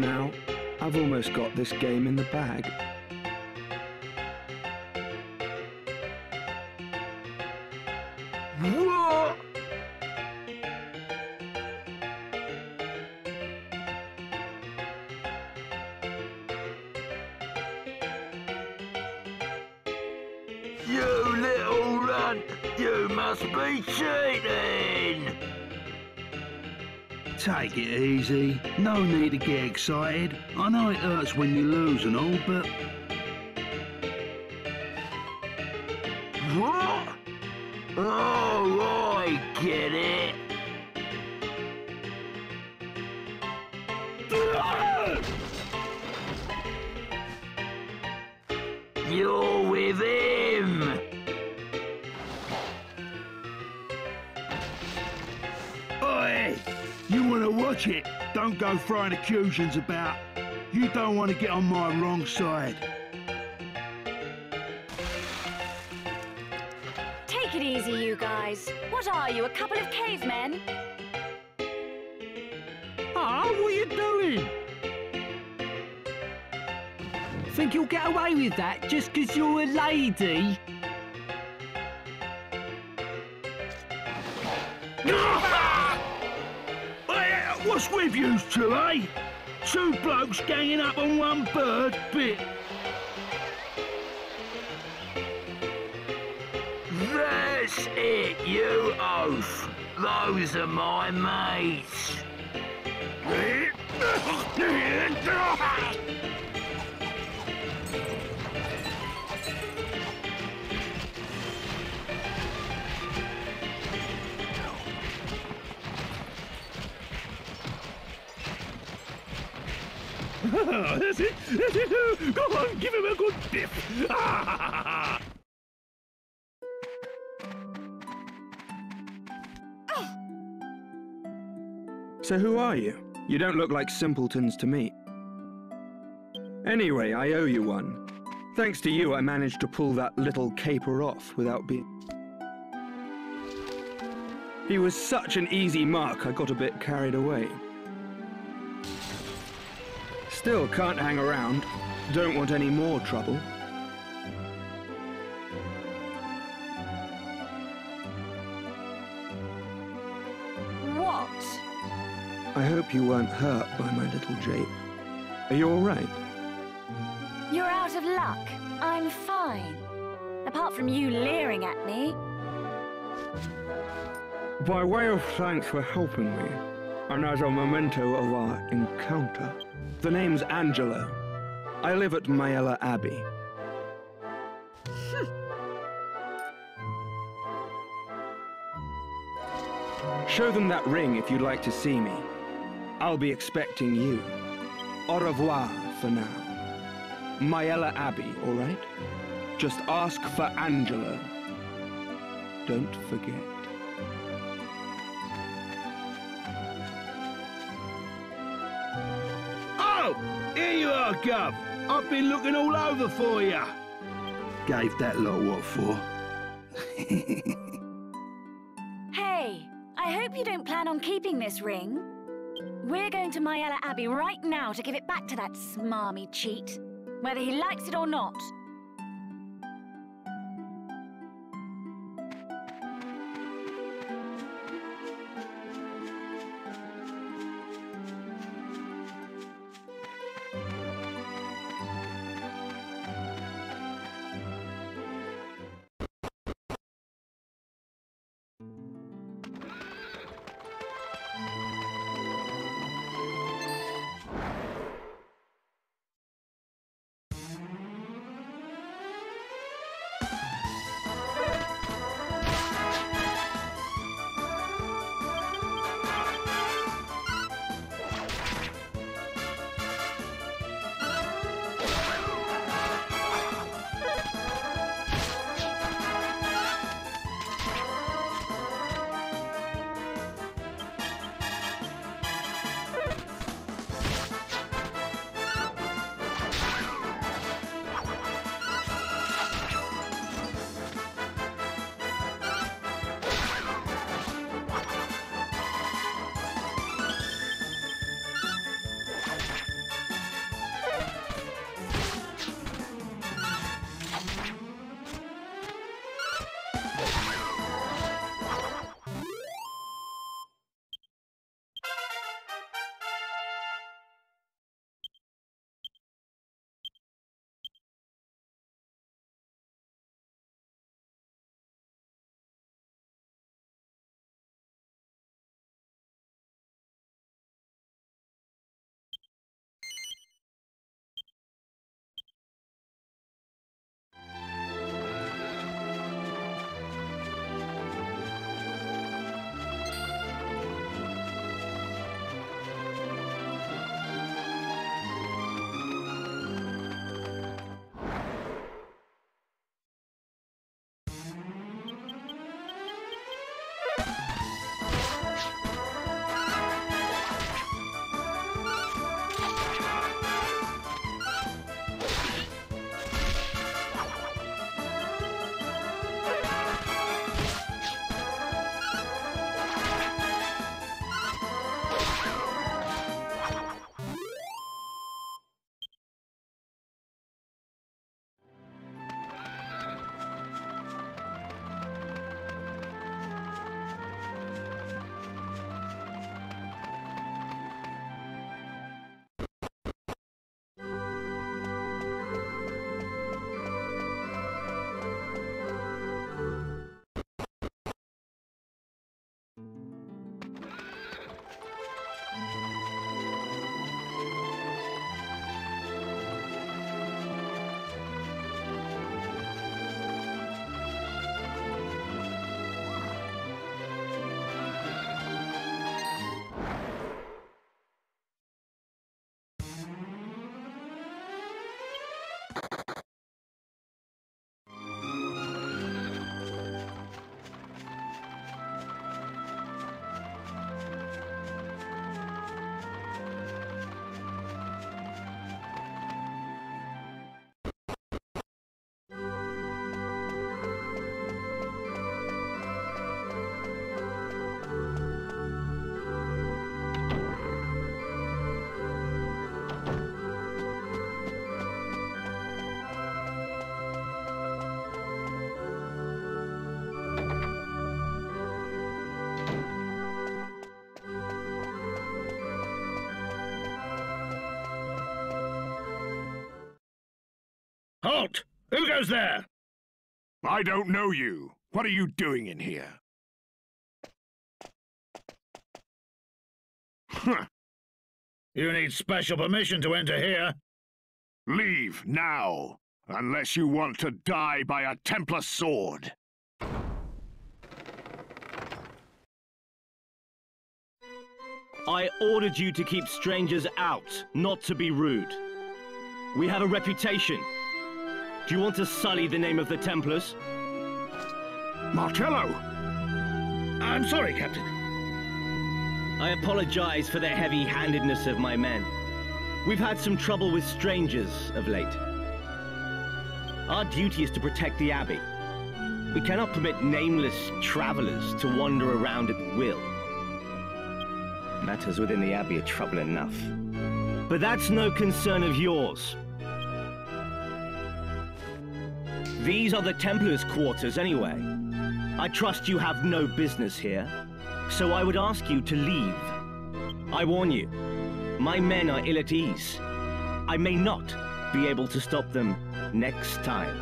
now. I've almost got this game in the bag. Take it easy. No need to get excited. I know it hurts when you lose and all, but What? Oh, I get it. You're with him. Watch it? Don't go throwing accusations about. You don't want to get on my wrong side. Take it easy, you guys. What are you, a couple of cavemen? Ah, what are you doing? Think you'll get away with that just 'cause you're a lady? What's with you two, eh? Two blokes ganging up on one bird bit. That's it, you oaf. Those are my mates. That's it. That's it. Go on, give him a good biff. So who are you? You don't look like simpletons to me. Anyway, I owe you one. Thanks to you, I managed to pull that little caper off without being... He was such an easy mark, I got a bit carried away. Still can't hang around. Don't want any more trouble. What? I hope you weren't hurt by my little jape. Are you all right? You're out of luck. I'm fine. Apart from you leering at me. By way of thanks for helping me, and as a memento of our encounter, the name's Angelo. I live at Maella Abbey. Hmm. Show them that ring if you'd like to see me. I'll be expecting you. Au revoir for now. Maella Abbey, all right? Just ask for Angelo. Don't forget. Gov. I've been looking all over for you. Gave that lot what for. Hey, I hope you don't plan on keeping this ring. We're going to Maella Abbey right now to give it back to that smarmy cheat, whether he likes it or not. Halt! Who goes there? I don't know you. What are you doing in here? Huh. You need special permission to enter here. Leave now, unless you want to die by a Templar sword. I ordered you to keep strangers out, not to be rude. We have a reputation. Do you want to sully the name of the Templars? Martello! I'm sorry, Captain. I apologize for the heavy-handedness of my men. We've had some trouble with strangers of late. Our duty is to protect the Abbey. We cannot permit nameless travelers to wander around at will. Matters within the Abbey are trouble enough. But that's no concern of yours. These are the Templars' quarters anyway. I trust you have no business here, so I would ask you to leave. I warn you, my men are ill at ease. I may not be able to stop them next time.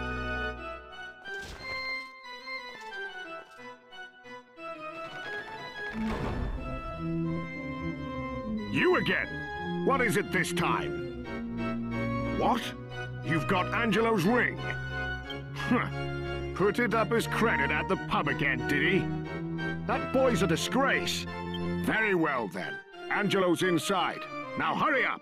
You again! What is it this time? What? You've got Angelo's ring? Put it up as credit at the pub again, did he? That boy's a disgrace. Very well, then. Angelo's inside. Now hurry up!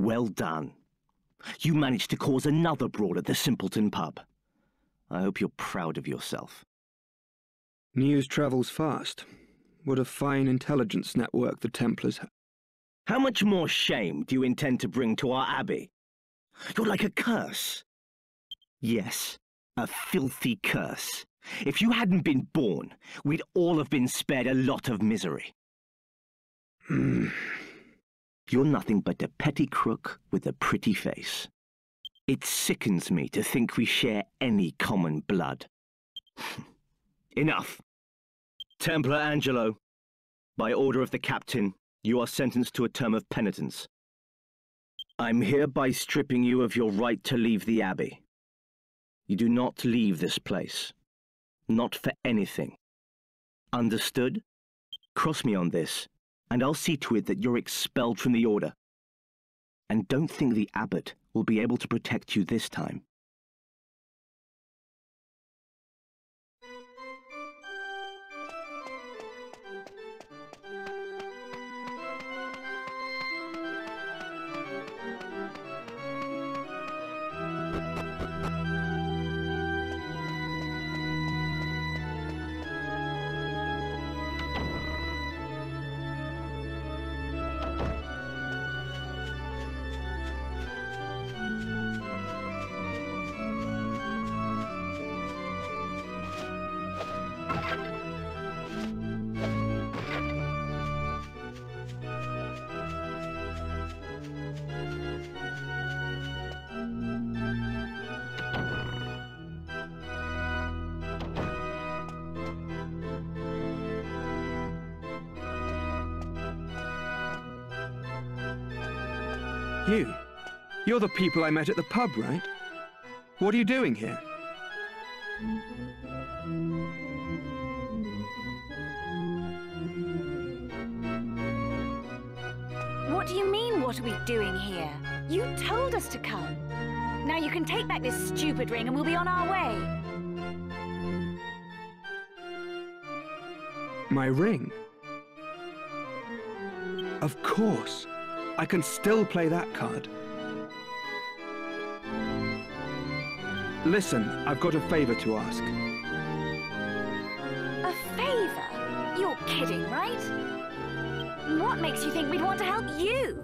Well done. You managed to cause another brawl at the Simpleton pub. I hope you're proud of yourself. News travels fast. What a fine intelligence network the Templars have. How much more shame do you intend to bring to our abbey? You're like a curse. Yes, A filthy curse. If you hadn't been born, we'd all have been spared a lot of misery. Hmm. You're nothing but a petty crook with a pretty face. It sickens me to think we share any common blood. Enough. Templar Angelo, by order of the captain, you are sentenced to a term of penitence. I'm hereby stripping you of your right to leave the Abbey. You do not leave this place. Not for anything. Understood? Cross me on this, and I'll see to it that you're expelled from the Order. And don't think the Abbot will be able to protect you this time. You? You're the people I met at the pub, right? What are you doing here? What do you mean, what are we doing here? You told us to come. Now you can take back this stupid ring and we'll be on our way. My ring? Of course. I can still play that card. Listen, I've got a favor to ask. A favor? You're kidding, right? What makes you think we'd want to help you?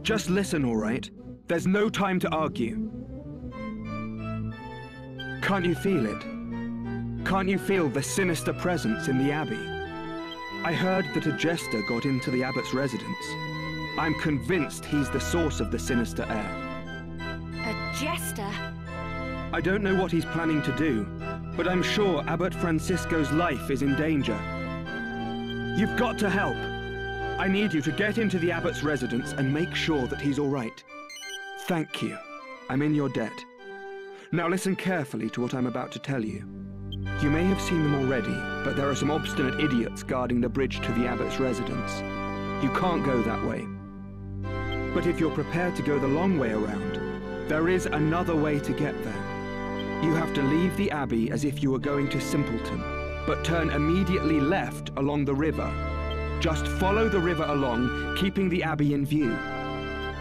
Just listen, all right? There's no time to argue. Can't you feel it? Can't you feel the sinister presence in the Abbey? I heard that a jester got into the Abbot's residence. I'm convinced he's the source of the sinister air. A jester? I don't know what he's planning to do, but I'm sure Abbot Francisco's life is in danger. You've got to help. I need you to get into the Abbot's residence and make sure that he's all right. Thank you. I'm in your debt. Now listen carefully to what I'm about to tell you. You may have seen them already, but there are some obstinate idiots guarding the bridge to the Abbot's residence. You can't go that way. But if you're prepared to go the long way around, there is another way to get there. You have to leave the Abbey as if you were going to Simpleton, but turn immediately left along the river. Just follow the river along, keeping the Abbey in view.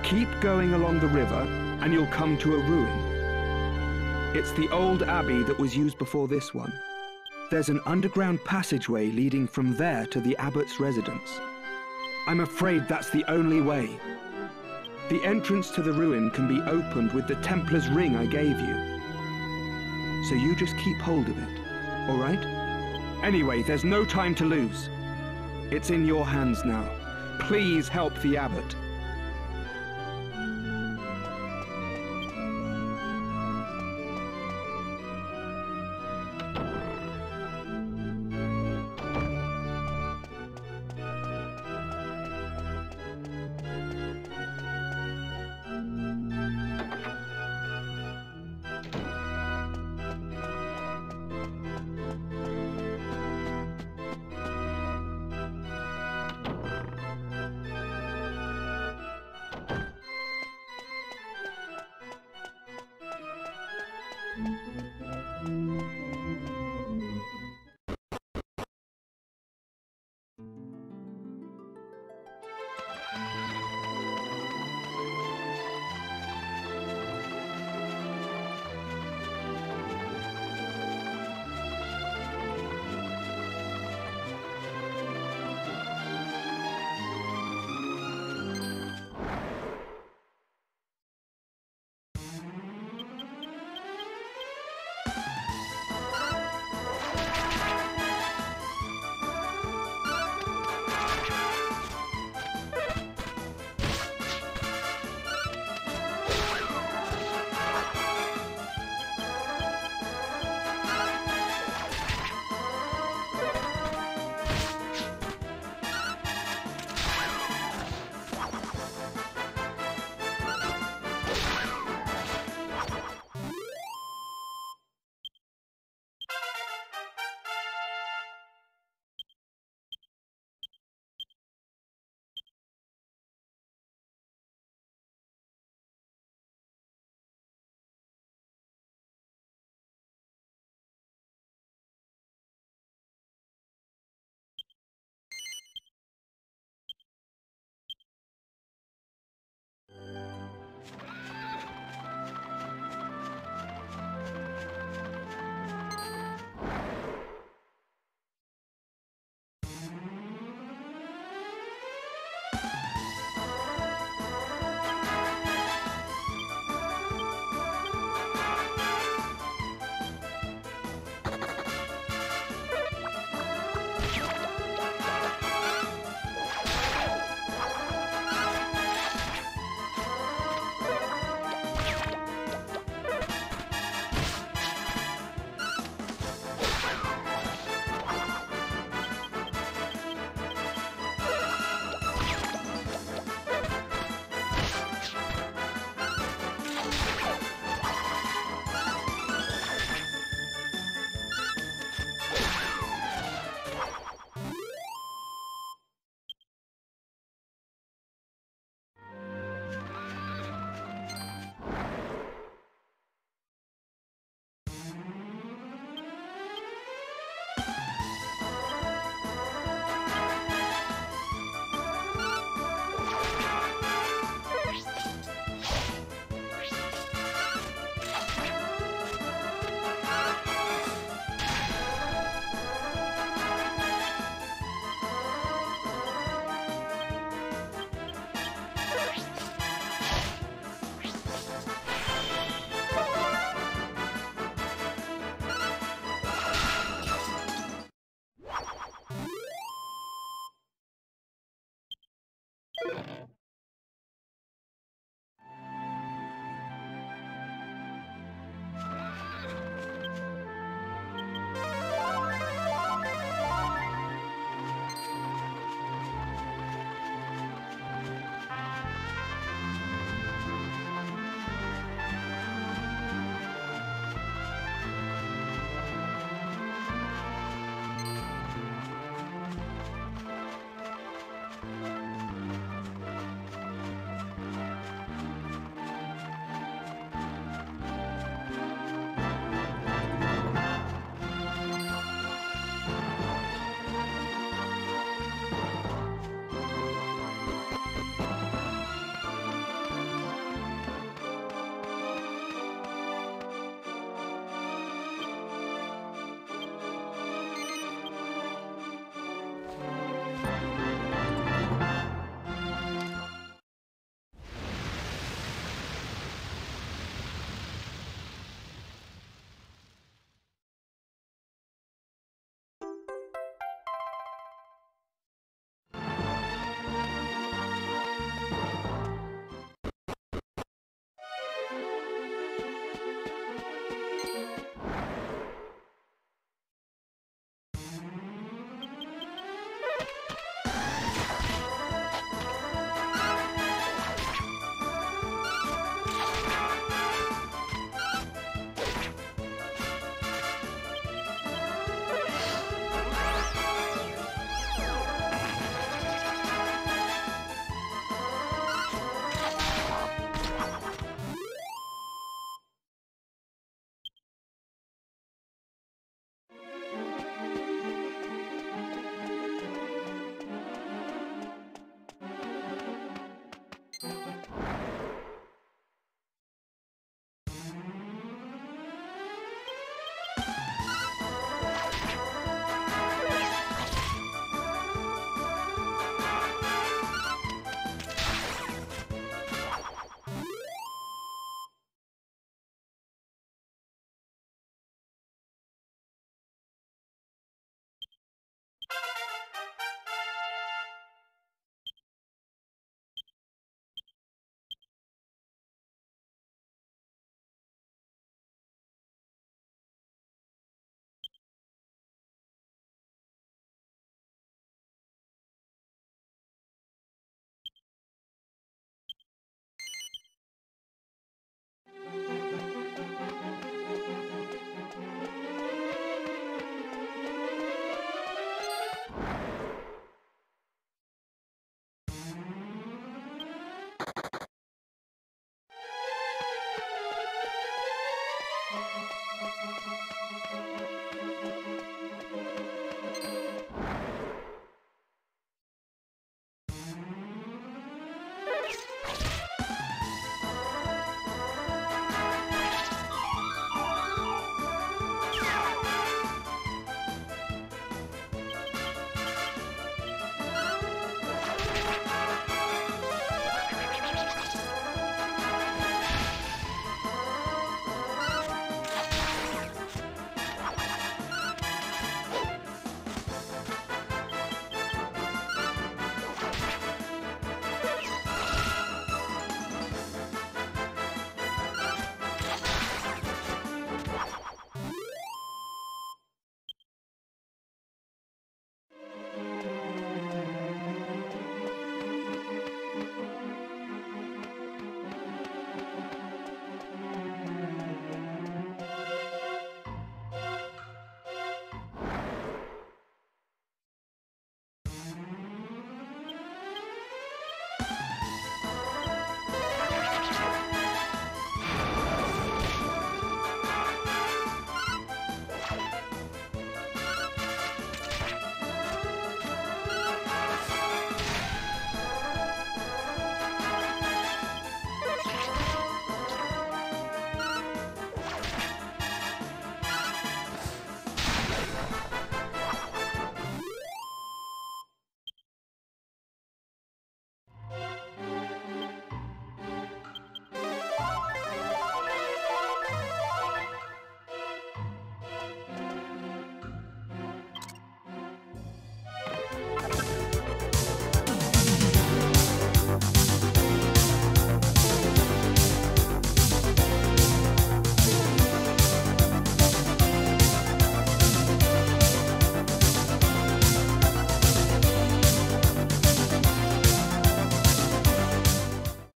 Keep going along the river, and you'll come to a ruin. It's the old Abbey that was used before this one. There's an underground passageway leading from there to the Abbot's residence. I'm afraid that's the only way. The entrance to the ruin can be opened with the Templar's ring I gave you. So you just keep hold of it, all right? Anyway, there's no time to lose. It's in your hands now. Please help the Abbot.